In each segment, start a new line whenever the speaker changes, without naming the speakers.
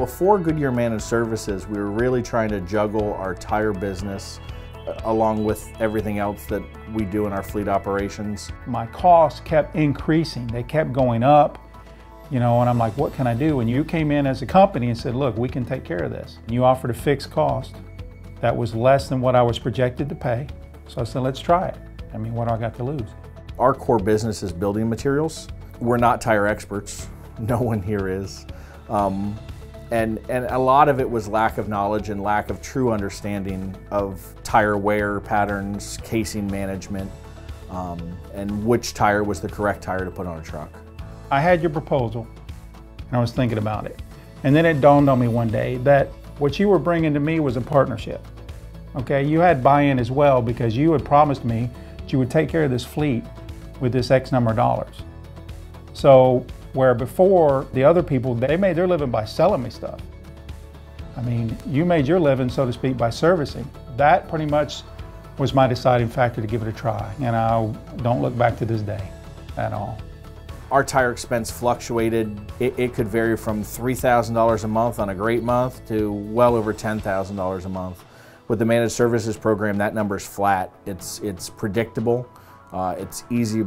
Before Goodyear Managed Services, we were really trying to juggle our tire business uh, along with everything else that we do in our fleet operations.
My costs kept increasing. They kept going up, you know, and I'm like, what can I do? And you came in as a company and said, look, we can take care of this. And you offered a fixed cost that was less than what I was projected to pay. So I said, let's try it. I mean, what do I got to lose?
Our core business is building materials. We're not tire experts. No one here is. Um, and, and a lot of it was lack of knowledge and lack of true understanding of tire wear patterns, casing management, um, and which tire was the correct tire to put on a truck.
I had your proposal and I was thinking about it. And then it dawned on me one day that what you were bringing to me was a partnership. Okay, you had buy-in as well because you had promised me that you would take care of this fleet with this X number of dollars. So where before, the other people, they made their living by selling me stuff. I mean, you made your living, so to speak, by servicing. That pretty much was my deciding factor to give it a try. And I don't look back to this day at all.
Our tire expense fluctuated. It, it could vary from $3,000 a month on a great month to well over $10,000 a month. With the managed services program, that number is flat. It's, it's predictable. Uh, it's easy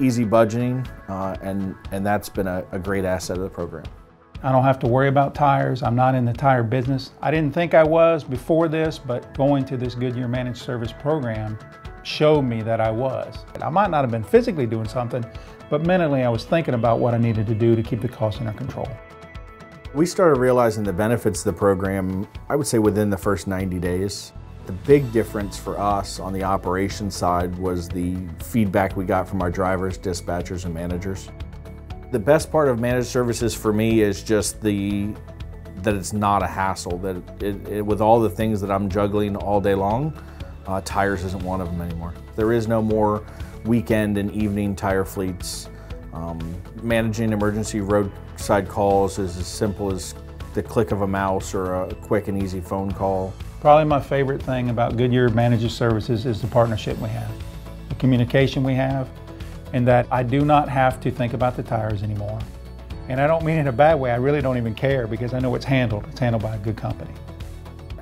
easy budgeting, uh, and, and that's been a, a great asset of the program.
I don't have to worry about tires. I'm not in the tire business. I didn't think I was before this, but going to this Goodyear Managed Service program showed me that I was. I might not have been physically doing something, but mentally I was thinking about what I needed to do to keep the costs under control.
We started realizing the benefits of the program, I would say within the first 90 days. The big difference for us on the operations side was the feedback we got from our drivers, dispatchers, and managers. The best part of managed services for me is just the that it's not a hassle. That it, it, with all the things that I'm juggling all day long, uh, tires isn't one of them anymore. There is no more weekend and evening tire fleets. Um, managing emergency roadside calls is as simple as the click of a mouse or a quick and easy phone call.
Probably my favorite thing about Goodyear Managed Services is the partnership we have, the communication we have, and that I do not have to think about the tires anymore. And I don't mean in a bad way, I really don't even care because I know it's handled. It's handled by a good company.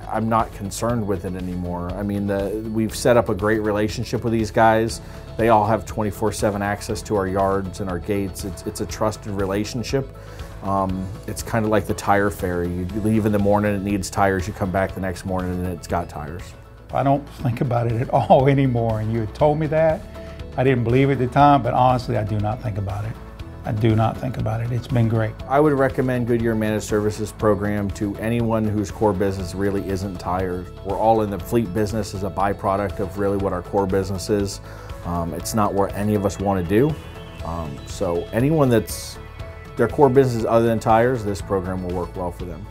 I'm not concerned with it anymore. I mean, the, we've set up a great relationship with these guys. They all have 24-7 access to our yards and our gates. It's, it's a trusted relationship. Um, it's kind of like the tire fairy. You leave in the morning, it needs tires. You come back the next morning and it's got tires.
I don't think about it at all anymore. And you had told me that. I didn't believe it at the time, but honestly, I do not think about it. I do not think about it. It's been great.
I would recommend Goodyear Managed Services program to anyone whose core business really isn't tires. We're all in the fleet business as a byproduct of really what our core business is. Um, it's not what any of us want to do. Um, so anyone that's their core business other than tires, this program will work well for them.